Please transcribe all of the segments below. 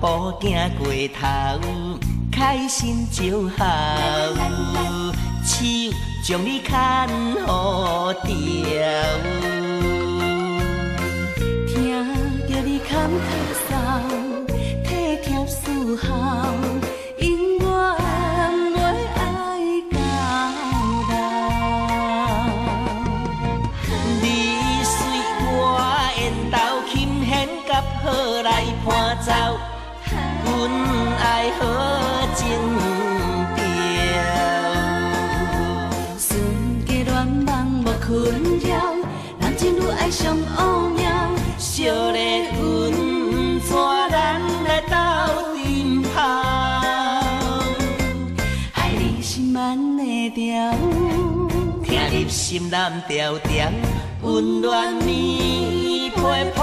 步行过头，开心就好。手将你牵好调，听着你牵头扫，体贴伺候，永远袂爱到老。你随我缘投琴弦甲好来伴奏，阮爱好情。困扰，人情愈爱上乌喵，烧热温泉，咱来斗阵跑。爱你心慢的调，听你心难调调，温暖棉被铺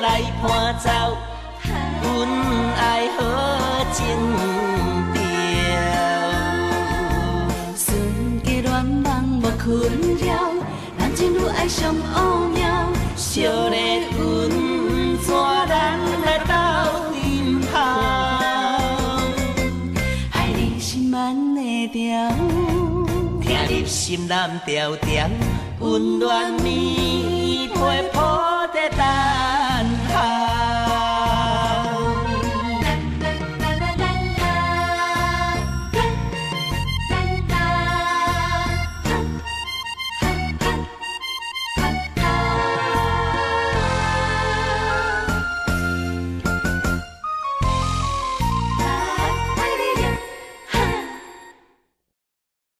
来伴奏，阮爱好情调。纯洁恋梦无困扰，人情愈爱上乌猫。心内调调温暖你被抱在蛋